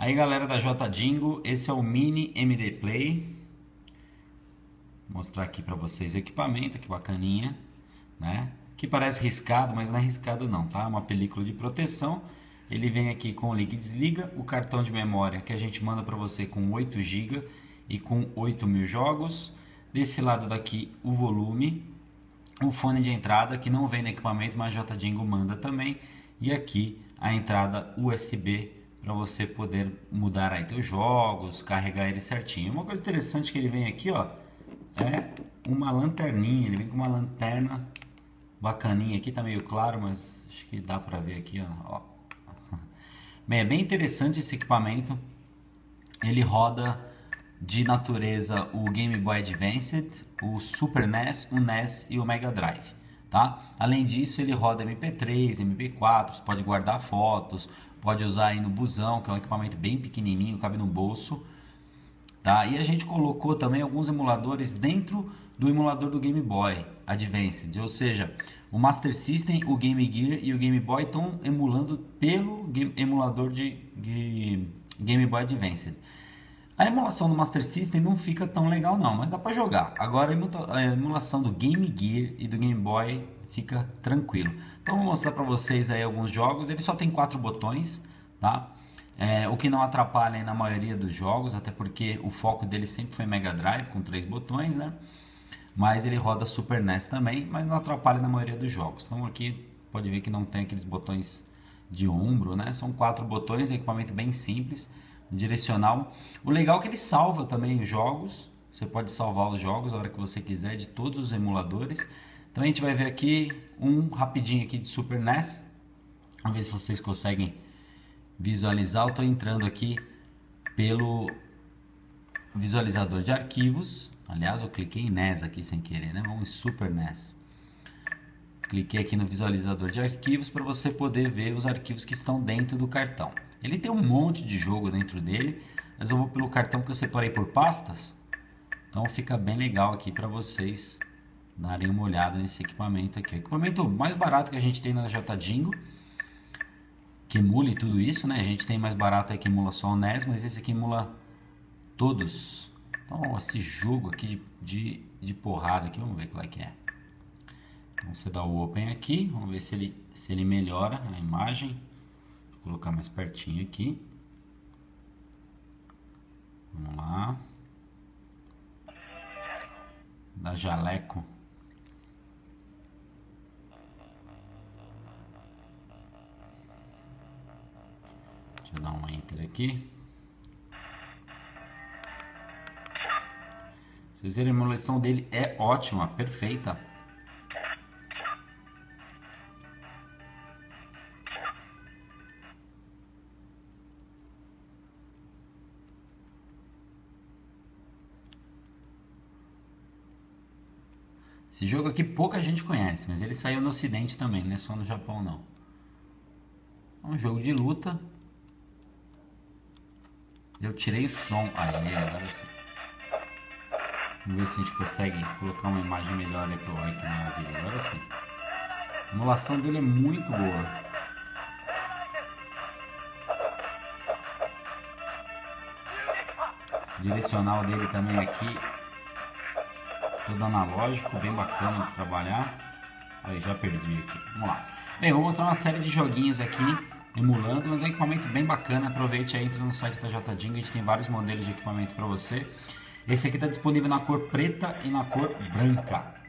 Aí galera da J Dingo, esse é o Mini MD Play. Vou mostrar aqui para vocês o equipamento, que bacaninha, né? Que parece riscado, mas não é riscado não, tá? É uma película de proteção. Ele vem aqui com liga e desliga, o cartão de memória que a gente manda para você com 8 GB e com 8 mil jogos. Desse lado daqui o volume, o fone de entrada que não vem no equipamento, mas a Dingo manda também. E aqui a entrada USB para você poder mudar aí teus jogos, carregar ele certinho. Uma coisa interessante que ele vem aqui, ó, é uma lanterninha. Ele vem com uma lanterna bacaninha aqui, tá meio claro, mas acho que dá para ver aqui, ó. Bem, é bem interessante esse equipamento. Ele roda de natureza o Game Boy Advance, o Super NES, o NES e o Mega Drive. Tá? Além disso, ele roda MP3, MP4, você pode guardar fotos, pode usar aí no busão, que é um equipamento bem pequenininho, cabe no bolso. Tá? E a gente colocou também alguns emuladores dentro do emulador do Game Boy Advance, ou seja, o Master System, o Game Gear e o Game Boy estão emulando pelo emulador de, de Game Boy Advance. A emulação do Master System não fica tão legal não, mas dá para jogar. Agora a emulação do Game Gear e do Game Boy fica tranquilo. Então vou mostrar para vocês aí alguns jogos. Ele só tem quatro botões, tá? É, o que não atrapalha na maioria dos jogos, até porque o foco dele sempre foi Mega Drive com três botões, né? Mas ele roda Super NES também, mas não atrapalha na maioria dos jogos. Então aqui pode ver que não tem aqueles botões de ombro, né? São quatro botões, equipamento bem simples, direcional. O legal é que ele salva também os jogos. Você pode salvar os jogos a hora que você quiser de todos os emuladores. Então a gente vai ver aqui um rapidinho aqui de Super NES. Vamos ver se vocês conseguem visualizar. Eu estou entrando aqui pelo visualizador de arquivos. Aliás, eu cliquei em NES aqui sem querer, né? Vamos em Super NES. Cliquei aqui no visualizador de arquivos para você poder ver os arquivos que estão dentro do cartão. Ele tem um monte de jogo dentro dele, mas eu vou pelo cartão que eu separei por pastas. Então fica bem legal aqui para vocês darem uma olhada nesse equipamento aqui. O equipamento mais barato que a gente tem na JDingo, que emule tudo isso, né? A gente tem mais barato que emula só o NES, mas esse aqui emula todos. Então, esse jogo aqui de, de, de porrada aqui, vamos ver qual é que é. Então, você dá o open aqui, vamos ver se ele, se ele melhora a imagem. Vou colocar mais pertinho aqui. Vamos lá. Da jaleco. Deixa eu dar um enter aqui. Vocês verem, a emulação dele é ótima, perfeita. Esse jogo aqui pouca gente conhece, mas ele saiu no ocidente também, não é só no Japão não. É um jogo de luta. Eu tirei o som. Aí, agora sim. Vamos ver se a gente consegue colocar uma imagem melhor aí pro Oi, que maravilha. Agora sim. A emulação dele é muito boa. Esse direcional dele também aqui. Todo analógico, bem bacana de trabalhar. Aí, já perdi aqui. Vamos lá. Bem, vou mostrar uma série de joguinhos aqui emulando, mas é um equipamento bem bacana. Aproveite aí, entra no site da JDing, a gente tem vários modelos de equipamento para você. Esse aqui está disponível na cor preta e na cor branca.